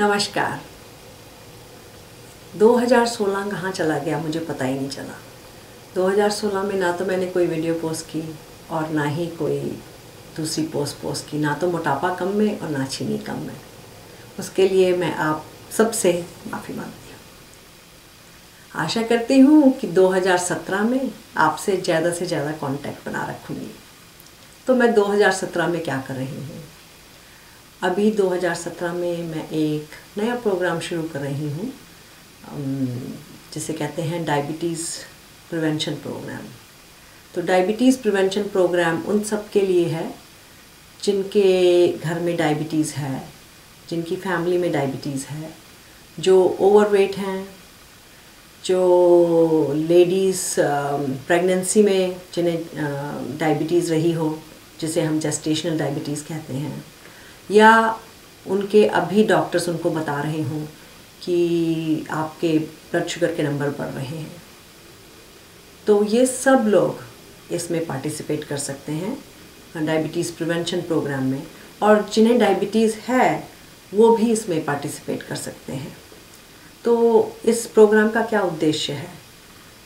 नमस्कार। 2016 कहाँ चला गया मुझे पता ही नहीं चला। 2016 में ना तो मैंने कोई वीडियो पोस्ट की और ना ही कोई दूसरी पोस्ट पोस्ट की। ना तो मोटापा कम में और ना चीनी कम में। उसके लिए मैं आप सबसे माफ़ी मांगती हूँ। आशा करती हूँ कि 2017 में आपसे ज़्यादा से ज़्यादा कांटेक्ट बना रखूँगी। तो मैं 2017 में क्या कर रही हूँ? अभी 2017 में मैं एक नया प्रोग्राम शुरू कर रही हूँ जिसे कहते हैं डायबिटीज़ प्रिवेंशन प्रोग्राम तो डायबिटीज़ प्रिवेंशन प्रोग्राम उन सब के लिए है, जिनके घर में डायबिटीज़ है, जिनकी फैमिली में डायबिटीज़ है, जो ओवरवेट हैं, जो लेडीज़ प्रेगनेंसी में जिन्हें डायबिटीज़ रही हो, जिसे हम जेस्टेशनल डायबिटीज़ कहते हैं। या उनके अभी डॉक्टर्स उनको बता रहे हों कि आपके ब्लड शुगर के नंबर बढ़ रहे हैं। तो ये सब लोग इसमें पार्टिसिपेट कर सकते हैं डायबिटीज़ प्रिवेंशन प्रोग्राम में और जिन्हें डायबिटीज़ है, वो भी इसमें पार्टिसिपेट कर सकते हैं। तो इस प्रोग्राम का क्या उद्देश्य है?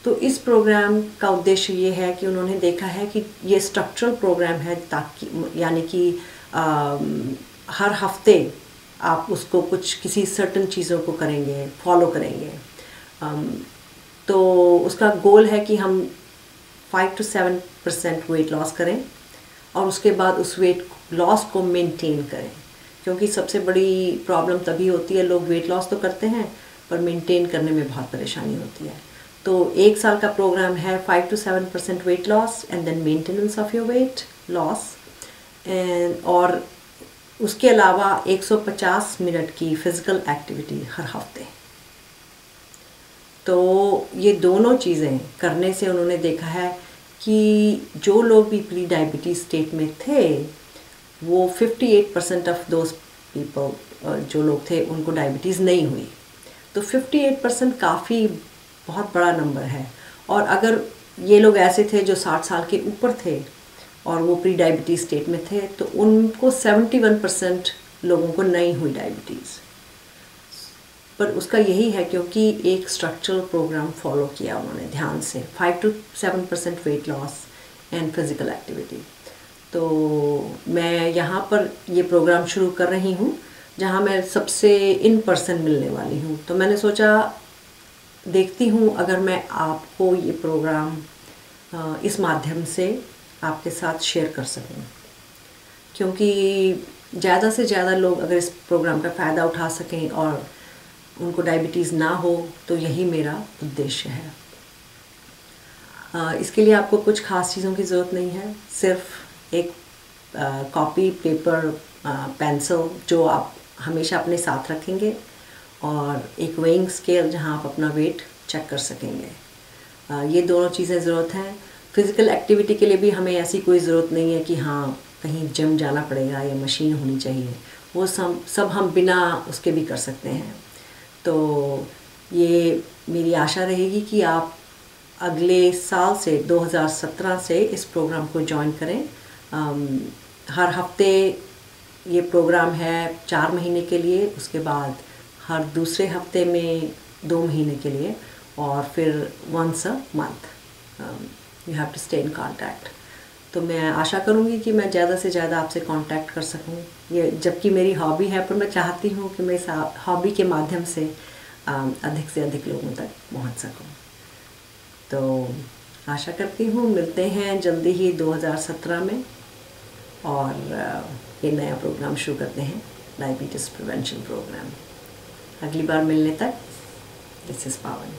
तो इस प्रोग्राम का उद्देश्य ये है कि उन्होंने देखा है कि ये स्ट्रक्चरल प्रोग्राम है ताकि, यानी कि हर हफ़्ते आप उसको कुछ किसी सर्टन चीज़ों को करेंगे फॉलो करेंगे। तो उसका गोल है कि हम five to seven percent weight loss करें और उसके बाद उस वेट लॉस को मेंटेन करें। क्योंकि सबसे बड़ी प्रॉब्लम तभी होती है, लोग वेट लॉस तो करते हैं, पर मेंटेन करने में बहुत परेशानी होती है। तो एक साल का प्रोग्राम है five to seven percent weight loss and then maintenance of your weight loss and और उसके अलावा 150 मिनट की फ़िज़िकल एक्टिविटी हर हफ़्ते। तो ये दोनों चीज़ें करने से उन्होंने देखा है कि जो लोग भी प्री डायबिटीज़ स्टेट में थे, वो 58 परसेंट ऑफ़ दोज पीपल जो लोग थे, उनको डायबिटीज़ नहीं हुई। तो 58 परसेंट काफ़ी बहुत बड़ा नंबर है। और अगर ये लोग ऐसे थे जो 60 साल के ऊपर थे और वो प्री डायबिटीज़ स्टेट में थे तो उनको 71 परसेंट लोगों को नहीं हुई डायबिटीज़ पर उसका यही है क्योंकि एक स्ट्रक्चरल प्रोग्राम फॉलो किया उन्होंने ध्यान से five to seven percent weight loss and physical activity तो मैं यहाँ पर ये प्रोग्राम शुरू कर रही हूँ, जहाँ मैं सबसे इन पर्सन मिलने वाली हूँ। तो मैंने सोचा, देखती हूँ अगर मैं आपको ये प्रोग्राम इस माध्यम से आपके साथ शेयर कर सकूँ। क्योंकि ज़्यादा से ज़्यादा लोग अगर इस प्रोग्राम का फ़ायदा उठा सकें और उनको डायबिटीज़ ना हो तो यही मेरा उद्देश्य है। इसके लिए आपको कुछ ख़ास चीज़ों की ज़रूरत नहीं है। सिर्फ़ एक कॉपी पेपर पेंसिल जो आप हमेशा अपने साथ रखेंगे और एक वेइंग स्केल जहाँ आप अपना वेट चेक कर सकेंगे। ये दोनों चीज़ें ज़रूरत हैं। फ़िज़िकल एक्टिविटी के लिए भी हमें ऐसी कोई ज़रूरत नहीं है कि हाँ कहीं जिम जाना पड़ेगा या मशीन होनी चाहिए। वो सब सब हम बिना उसके भी कर सकते हैं। तो ये मेरी आशा रहेगी कि आप अगले साल से 2017 से इस प्रोग्राम को ज्वाइन करें। आम, हर हफ़्ते ये प्रोग्राम है चार महीने के लिए उसके बाद हर दूसरे हफ़्ते में दो महीने के लिए और फिर once a month you have to stay in contact तो मैं आशा करूँगी कि मैं ज़्यादा से ज़्यादा आपसे कांटेक्ट कर सकूँ। ये जबकि मेरी हॉबी है, पर मैं चाहती हूँ कि मैं इस हॉबी के माध्यम से अधिक से अधिक लोगों तक पहुँच सकूँ। तो आशा करती हूँ, मिलते हैं जल्दी ही 2017 में, और ये नया प्रोग्राम शुरू करते हैं डायबिटीज़ प्रिवेंशन प्रोग्राम अगली बार मिलने तक दिस इज़ पावन